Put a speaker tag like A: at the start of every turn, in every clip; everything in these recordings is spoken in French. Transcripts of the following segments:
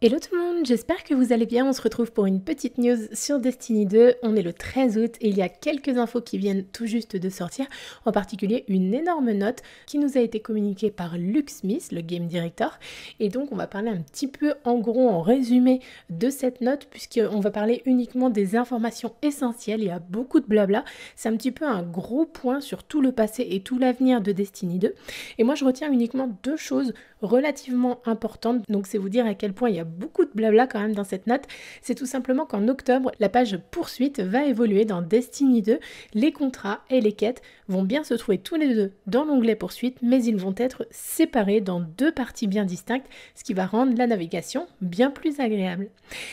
A: Hello tout le monde, j'espère que vous allez bien. On se retrouve pour une petite news sur Destiny 2. On est le 13 août et il y a quelques infos qui viennent tout juste de sortir, en particulier une énorme note qui nous a été communiquée par Luke Smith, le game director. Et donc on va parler un petit peu en gros, en résumé de cette note, puisqu'on va parler uniquement des informations essentielles. Il y a beaucoup de blabla. C'est un petit peu un gros point sur tout le passé et tout l'avenir de Destiny 2. Et moi je retiens uniquement deux choses relativement importantes. Donc c'est vous dire à quel point il y a beaucoup de blabla quand même dans cette note. C'est tout simplement qu'en octobre, la page poursuite va évoluer dans Destiny 2. Les contrats et les quêtes vont bien se trouver tous les deux dans l'onglet poursuite, mais ils vont être séparés dans deux parties bien distinctes, ce qui va rendre la navigation bien plus agréable.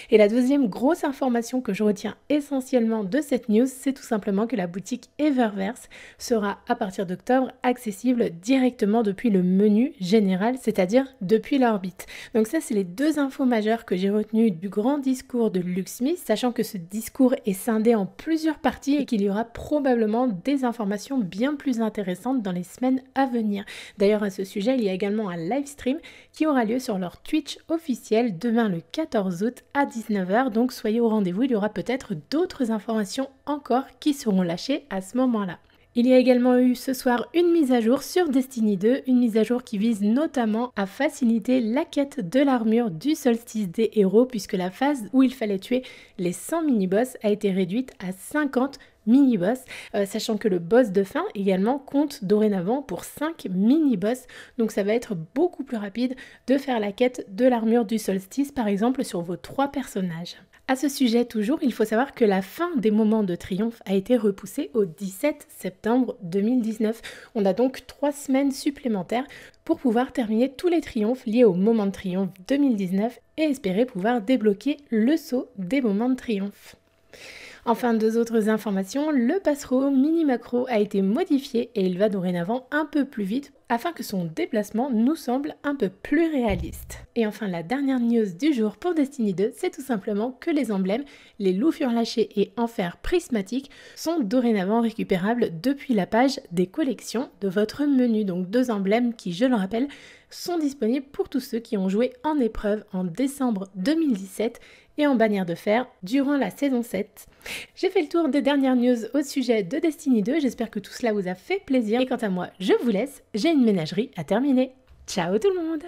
A: Et la deuxième grosse information que je retiens essentiellement de cette news, c'est tout simplement que la boutique Eververse sera à partir d'octobre accessible directement depuis le menu général, c'est-à-dire depuis l'orbite. Donc ça, c'est les deux infos majeur que j'ai retenu du grand discours de Luke Smith, sachant que ce discours est scindé en plusieurs parties et qu'il y aura probablement des informations bien plus intéressantes dans les semaines à venir. D'ailleurs, à ce sujet, il y a également un live stream qui aura lieu sur leur Twitch officiel demain le 14 août à 19h. Donc soyez au rendez-vous, il y aura peut-être d'autres informations encore qui seront lâchées à ce moment-là. Il y a également eu ce soir une mise à jour sur Destiny 2, une mise à jour qui vise notamment à faciliter la quête de l'armure du solstice des héros puisque la phase où il fallait tuer les 100 mini-boss a été réduite à 50 mini-boss, euh, sachant que le boss de fin également compte dorénavant pour 5 mini-boss, donc ça va être beaucoup plus rapide de faire la quête de l'armure du solstice par exemple sur vos trois personnages. À ce sujet toujours, il faut savoir que la fin des moments de triomphe a été repoussée au 17 septembre 2019. On a donc trois semaines supplémentaires pour pouvoir terminer tous les triomphes liés au moment de triomphe 2019 et espérer pouvoir débloquer le saut des moments de triomphe. Enfin, deux autres informations, le passero mini macro a été modifié et il va dorénavant un peu plus vite afin que son déplacement nous semble un peu plus réaliste. Et enfin, la dernière news du jour pour Destiny 2, c'est tout simplement que les emblèmes, les loups lâchés et enfer prismatique sont dorénavant récupérables depuis la page des collections de votre menu. Donc deux emblèmes qui, je le rappelle, sont disponibles pour tous ceux qui ont joué en épreuve en décembre 2017 et en bannière de fer durant la saison 7. J'ai fait le tour des dernières news au sujet de Destiny 2, j'espère que tout cela vous a fait plaisir et quant à moi, je vous laisse, une ménagerie à terminer. Ciao tout le monde